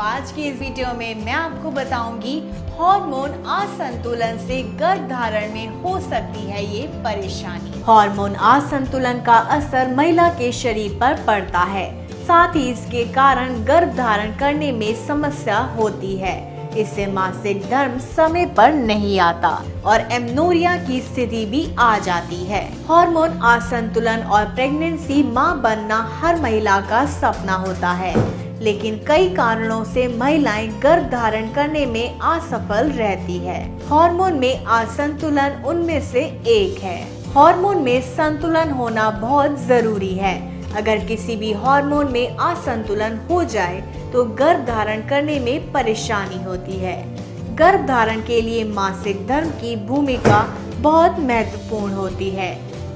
आज की इस वीडियो में मैं आपको बताऊँगी हार्मोन असंतुलन से गर्भ धारण में हो सकती है ये परेशानी। हार्मोन असंतुलन का असर महिला के शरीर पर पड़ता है। साथ ही इसके कारण गर्भ धारण करने में समस्या होती है। इससे मासिक धर्म समय पर नहीं आता और एमनोरिया की स्थिति भी आ जाती है। हार्मोन असंतुलन और प्रेगनेंसी माँ बनना हर महिला का सपना होता है। लेकिन कई कारणों से महिलाएँ गर्भ धारण करने में असफल रहती है। हार्मोन में असंतुलन उनमें से एक है। हार्मोन में संतुलन होना बहुत ज़रूरी है। अगर किसी भी हार्मोन में असंतुलन हो जाए तो गर्भ धारण करने में परेशानी होती है। गर्भ धारण के लिए मासिक धर्म की भूमिका बहुत महत्वपूर्ण होती है।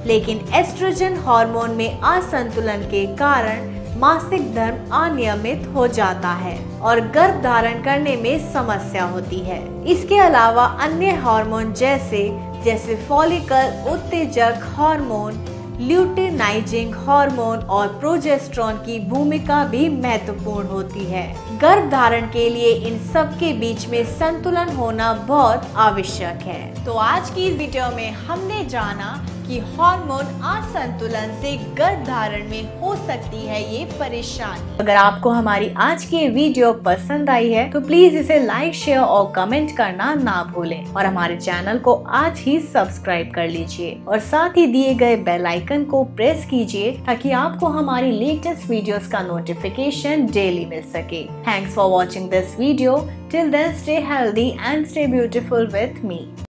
लेकिन एस्ट्रोजन हार्मोन में असंतुलन के कारण मासिक धर्म अनियमित हो जाता है और गर्भ धारण करने में समस्या होती है। इसके अलावा अन्य हार्मोन जैसे जैसे फॉलिकल उत्तेजक हार्मोन ल्यूटेनाइजिंग हार्मोन और प्रोजेस्ट्रॉन की भूमिका भी महत्वपूर्ण होती है। गर्भ धारण के लिए इन सब के बीच में संतुलन होना बहुत आवश्यक है। तो आज की वीडियो में हमने जाना कि हार्मोन असंतुलन से गर्भ धारण में हो सकती है ये परेशानी। अगर आपको हमारी आज की वीडियो पसंद आई है तो प्लीज़ इसे लाइक शेयर और कमेंट करना ना भूलें। और हमारे चैनल को आज ही सब्सक्राइब कर लीजिए और साथ ही दिए गए बेल आइकन को प्रेस कीजिए ताकि आपको हमारी लेटेस्ट वीडियोस का नोटिफिकेशन डेली मिल सके। Thanks for watching this video till then stay healthy and stay beautiful with me